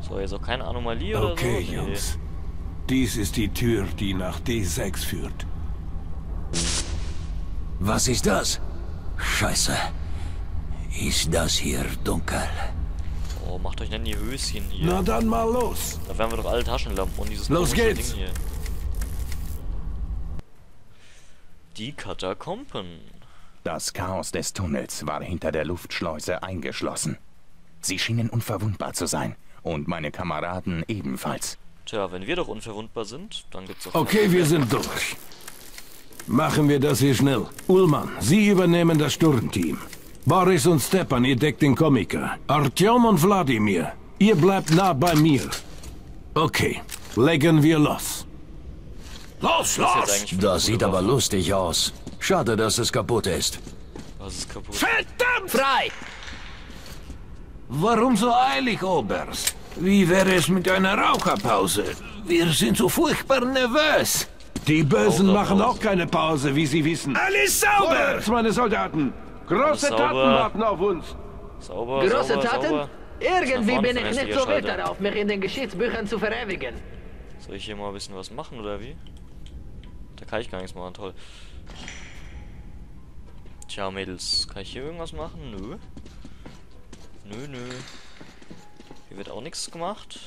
So, jetzt auch keine Anomalie oder Okay, so? Nee. Jungs. Dies ist die Tür, die nach D6 führt. Was ist das? Scheiße. Ist das hier dunkel? Oh, macht euch nicht die Höschen hier. Na dann mal los. Da wären wir doch alle Taschenlampen und dieses Los geht's. Ding hier. Die Katakomben. Das Chaos des Tunnels war hinter der Luftschleuse eingeschlossen. Sie schienen unverwundbar zu sein. Und meine Kameraden ebenfalls. Tja, wenn wir doch unverwundbar sind, dann gibt's doch... Okay, wir sind durch. Machen wir das hier schnell. Ullmann, Sie übernehmen das Sturmteam. Boris und Stepan, ihr deckt den Komiker. Artyom und Wladimir, ihr bleibt nah bei mir. Okay, legen wir los. Los, eine Das sieht aber lustig aus. Schade, dass es kaputt ist. Was ist kaputt? Verdammt! Frei! Warum so eilig, Oberst? Wie wäre es mit einer Raucherpause? Wir sind so furchtbar nervös. Die Bösen machen auch keine Pause, wie Sie wissen. Alles sauber! Vorwärts, meine Soldaten! Große. Taten warten auf uns. Sauber, Große sauber, Taten? sauber. Irgendwie bin ich nicht so wild Schalter. darauf, mich in den Geschichtsbüchern zu verewigen. Soll ich hier mal ein bisschen was machen, oder wie? Da kann ich gar nichts machen, toll. Tja, Mädels, kann ich hier irgendwas machen? Nö. Nö, nö. Hier wird auch nichts gemacht.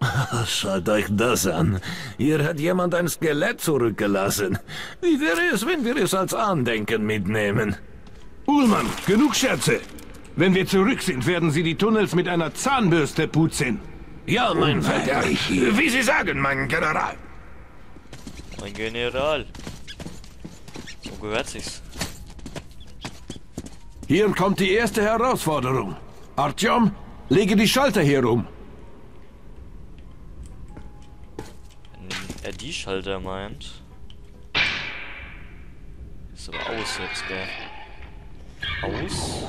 Schaut euch das an. Hier hat jemand ein Skelett zurückgelassen. Wie wäre es, wenn wir es als Andenken mitnehmen? Ullmann, genug Scherze. Wenn wir zurück sind, werden Sie die Tunnels mit einer Zahnbürste putzen. Ja, mein Vetter. Wie Sie sagen, mein General. Mein General. So gehört sich's. Hier kommt die erste Herausforderung. Artyom, lege die Schalter hier um. Wenn er die Schalter meint. Ist aber aus jetzt, gell? Aus?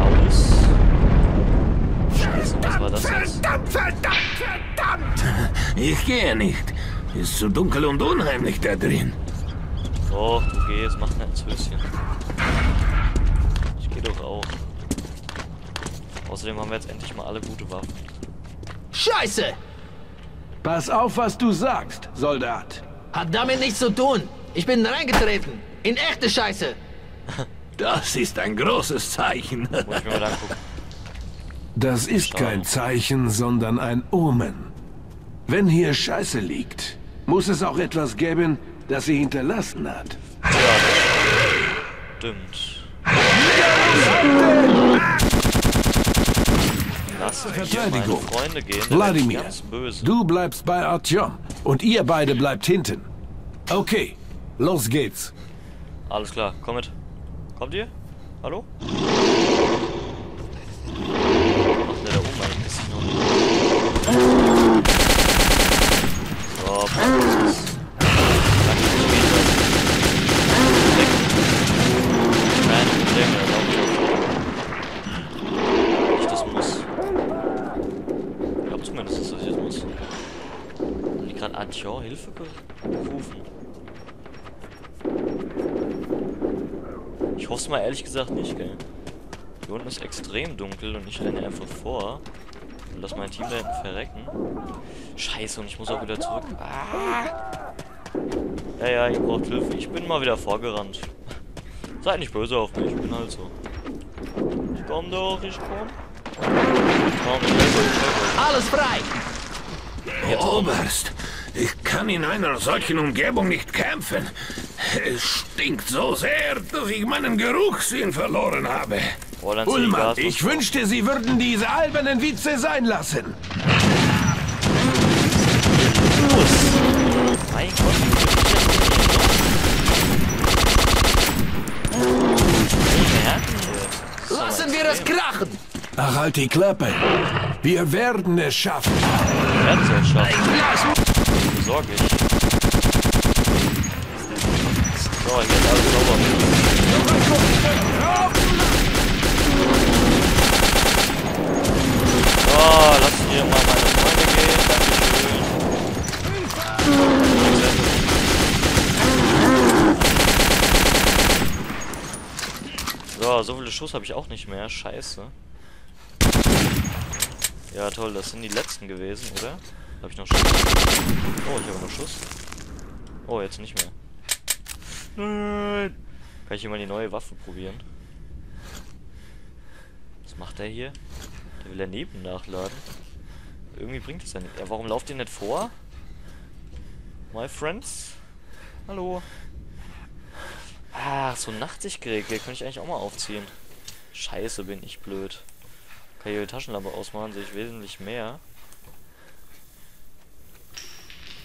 Aus? Scheiße, was war das jetzt? Verdammt, verdammt, verdammt! Ich gehe nicht. Ist zu dunkel und unheimlich da drin. Doch, du gehst, mach nicht ins Höschen. Ich geh doch auch. Außerdem haben wir jetzt endlich mal alle gute Waffen. Scheiße! Pass auf, was du sagst, Soldat. Hat damit nichts zu tun. Ich bin reingetreten. In echte Scheiße. Das ist ein großes Zeichen. Muss ich mir mal angucken. Das ist kein Zeichen, sondern ein Omen. Wenn hier Scheiße liegt, muss es auch etwas geben, das sie hinterlassen hat. Stimmt. Lass mir meine Verteidigung. Freunde gehen. Wladimir, böse. du bleibst bei Artyom und ihr beide bleibt hinten. Okay, los geht's. Alles klar, komm mit. Kommt ihr? Hallo? Ach ne, da oben eigentlich ist noch nicht. So, Praxis. Praxis später. Weg. Nein, der mir erlaubt Ich das muss. Ich glaube zumindest, dass ich das muss. Gerade Antio Hilfe gerufen? Ich hoffe es mal ehrlich gesagt nicht, gell. Hier unten ist extrem dunkel und ich renne einfach vor. Und lass mein Team da hinten verrecken. Scheiße, und ich muss auch wieder zurück. Ah! Ja, ja, ihr braucht Hilfe. Ich bin mal wieder vorgerannt. Seid nicht böse auf mich, ich bin halt so. Ich komm doch, ich komm. Komm, ich helfe, ich helfe. Alles frei. Jetzt oben. Oberst, ich kann in einer solchen Umgebung nicht kämpfen. Es stinkt so sehr, dass ich meinen Geruchssinn verloren habe. Oh, Ullmann, Gasmaske ich wünschte, Sie würden diese albernen Witze sein lassen. Mein Gott, Lassen wir es krachen. Ach, halt die Klappe. Wir werden es schaffen. Werkzeug schaffen besorge ich. So, hier ist alles sauber So, lass hier mal meine Freunde gehen. Dankeschön. So, so viele Schuss habe ich auch nicht mehr. Scheiße. Ja, toll, das sind die letzten gewesen, oder? Habe ich noch Schuss? Oh, ich habe noch Schuss. Oh, jetzt nicht mehr. Nein. Kann ich hier mal die neue Waffe probieren? Was macht der hier? Der will daneben nachladen. Irgendwie bringt es ja nicht. Ja, warum lauft ihr nicht vor? My friends? Hallo? Ah, so ein Nachtsichtgerät, könnte ich eigentlich auch mal aufziehen. Scheiße, bin ich blöd. Kann ich die Taschenlampe ausmachen, sehe ich wesentlich mehr.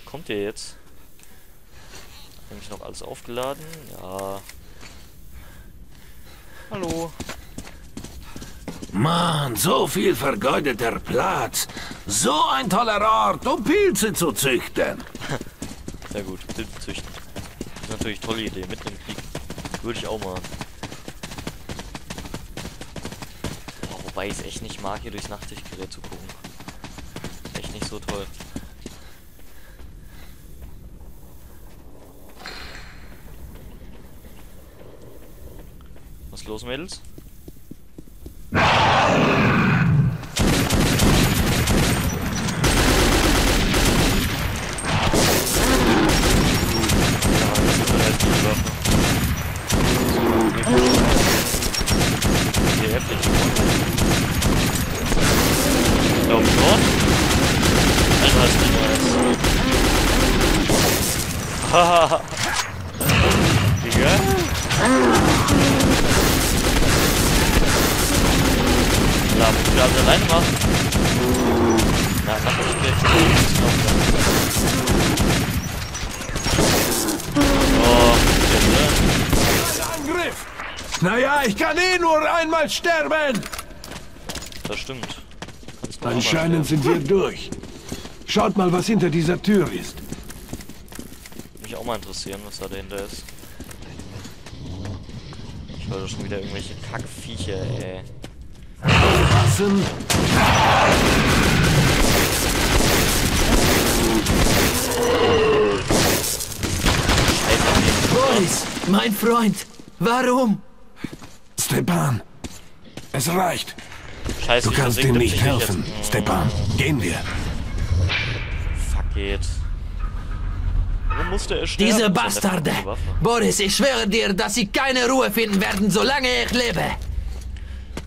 Kommt ihr jetzt? Eigentlich noch alles aufgeladen? Ja. Hallo. Mann, so viel vergeudeter Platz. So ein toller Ort, um Pilze zu züchten. Sehr gut, Pilze züchten. Das ist natürlich eine tolle Idee, mitten im Krieg. Würde ich auch mal. Boah, wobei ich es echt nicht mag, hier durchs Nachtsichtgerät zu gucken. Echt nicht so toll. Ist los, Mädels? Ja, das ist machen. Na, mach ich gleich. Oh? Angriff! Naja, ich kann eh nur einmal sterben. Das stimmt. Anscheinend sind wir durch. Schaut mal, was hinter dieser Tür ist. Mich auch mal interessieren, was da dahinter ist. Ich höre schon wieder irgendwelche Kackviecher, ey. Waffen? Boris, mein Freund. Warum? Stepan, es reicht. Scheiße, Du kannst ihm nicht helfen. jetzt. Stepan, gehen wir. Fuck it. Warum musste er sterben? Diese Bastarde. Boris, ich schwöre dir, dass sie keine Ruhe finden werden, solange ich lebe.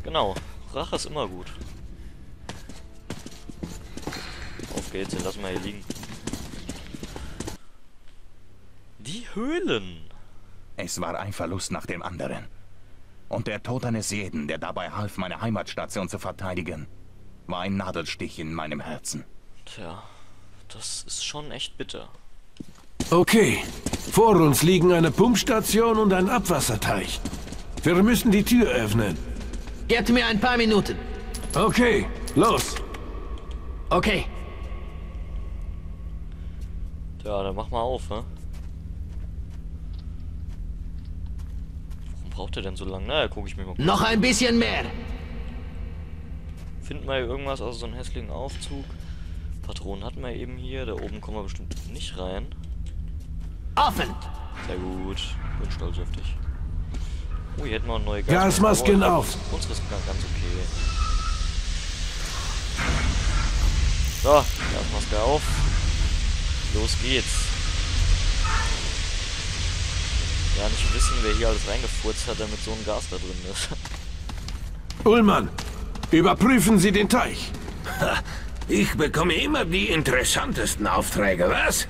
Genau. Rache ist immer gut. Auf geht's, den lassen wir hier liegen. Die Höhlen. Es war ein Verlust nach dem anderen. Und der Tod eines jeden, der dabei half, meine Heimatstation zu verteidigen, war ein Nadelstich in meinem Herzen. Tja, das ist schon echt bitter. Okay, vor uns liegen eine Pumpstation und ein Abwasserteich. Wir müssen die Tür öffnen. Gebt mir ein paar Minuten. Okay, los. Okay. Tja, dann mach mal auf, ne? Warum braucht er denn so lange? Naja, gucke ich mir mal. Noch ein bisschen mehr. Finden wir irgendwas, also so einen hässlichen Aufzug. Patronen hatten wir eben hier. Da oben kommen wir bestimmt nicht rein. Offen. Sehr gut. Bin stolz auf dich. Oh, hier hätten wir eine neue Gasmasken Aber auf. Unsere ist ganz okay. So, Gasmaske auf. Los geht's. Ja, nicht wissen, wer hier alles reingefurzt hat, damit so ein Gas da drin ist. Ullmann, überprüfen Sie den Teich. Ich bekomme immer die interessantesten Aufträge, was?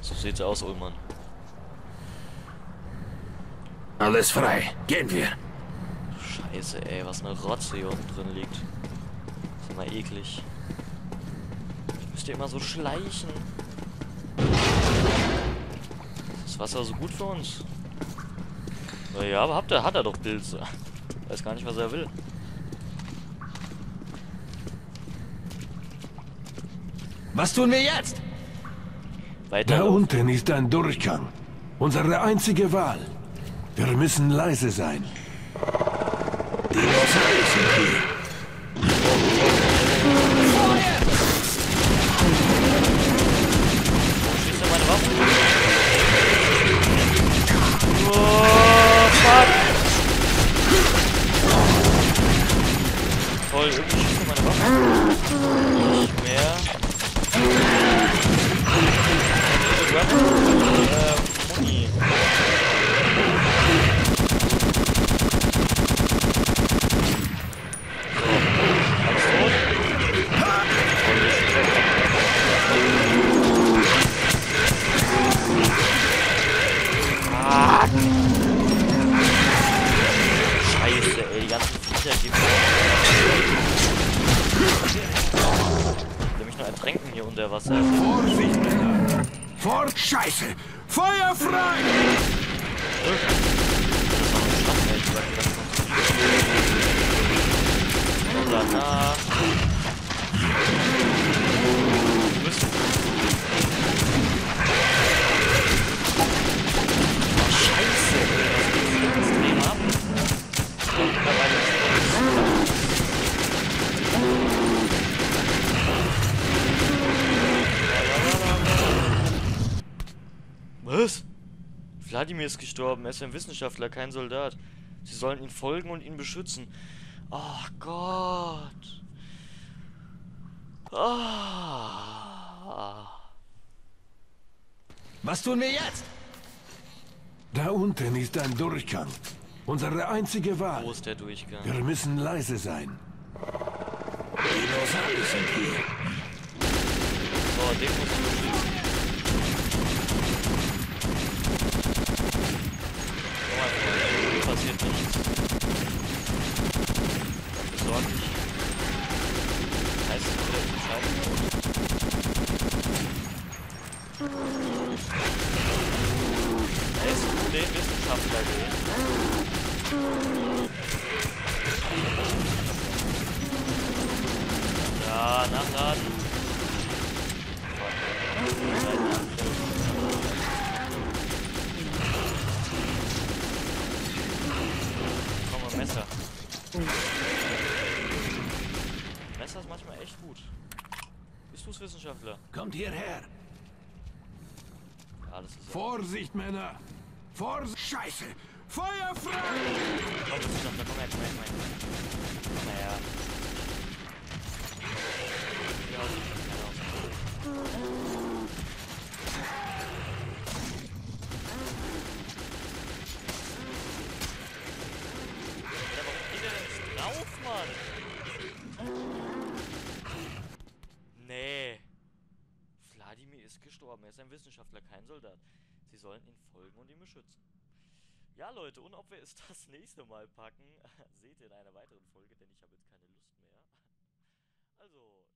So sieht's aus, Ullmann. Alles frei. Gehen wir. Scheiße, ey, was eine Rotze hier unten drin liegt. ist immer eklig. Müsst ihr immer so schleichen. Ist das Wasser so gut für uns? Na Ja, aber habt ihr, hat er doch Pilze. Weiß gar nicht, was er will. Was tun wir jetzt? Weiter. Da unten ist ein Durchgang. Unsere einzige Wahl. Wir müssen leise sein. Die Mosai sind hier. Fort! Scheiße! Feuer frei! Danach... Wladimir ist gestorben. Er ist ein Wissenschaftler, kein Soldat. Sie sollen ihn folgen und ihn beschützen. Oh Gott. Ah. Was tun wir jetzt? Da unten ist ein Durchgang. Unsere einzige Wahl. Wo ist der Durchgang? Wir müssen leise sein. Dinosaurier sind hier. So, den muss ich beschützen. Guck mal, Freunde, hier passiert nichts. Besorg dich. Heißt es wieder zum Scheiben Er ist den Wissenschaftler gehen. Messer ist manchmal echt gut. Bist du's Wissenschaftler? Kommt hierher. Ja, das. Vorsicht, Männer. Vorsicht. Scheiße. Feuer frei! Komm, komm her, komm her, komm her. Komm her. Ja, keine aus. Ja, warum geht er denn nicht drauf, Mann? Nee. Wladimir gestorben. Er ist ein Wissenschaftler, kein Soldat. Sie sollen ihn folgen und ihn beschützen. Ja, Leute, und ob wir es das nächste Mal packen, seht ihr in einer weiteren Folge, denn ich habe jetzt keine Lust mehr. Also,